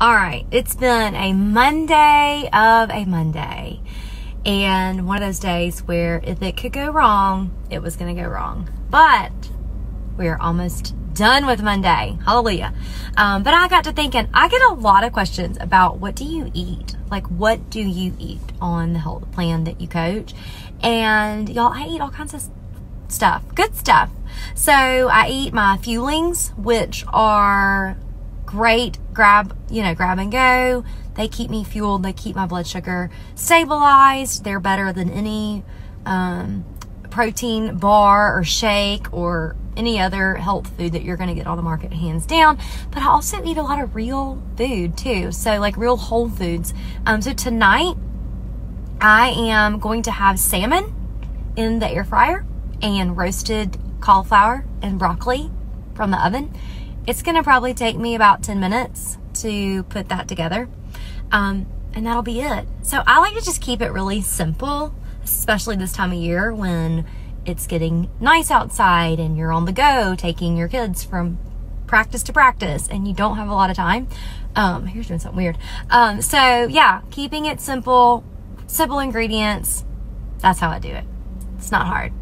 All right, it's been a Monday of a Monday. And one of those days where if it could go wrong, it was going to go wrong. But we're almost done with Monday. Hallelujah. Um, but I got to thinking, I get a lot of questions about what do you eat? Like, what do you eat on the health plan that you coach? And y'all, I eat all kinds of stuff, good stuff. So I eat my fuelings, which are great grab, you know, grab and go. They keep me fueled. They keep my blood sugar stabilized. They're better than any um, protein bar or shake or any other health food that you're going to get on the market, hands down. But I also eat a lot of real food too. So, like real whole foods. Um, so, tonight I am going to have salmon in the air fryer and roasted cauliflower and broccoli from the oven. It's going to probably take me about 10 minutes to put that together. Um, and that'll be it. So I like to just keep it really simple, especially this time of year when it's getting nice outside and you're on the go taking your kids from practice to practice and you don't have a lot of time. Um, here's doing something weird. Um, so yeah, keeping it simple, simple ingredients. That's how I do it. It's not hard.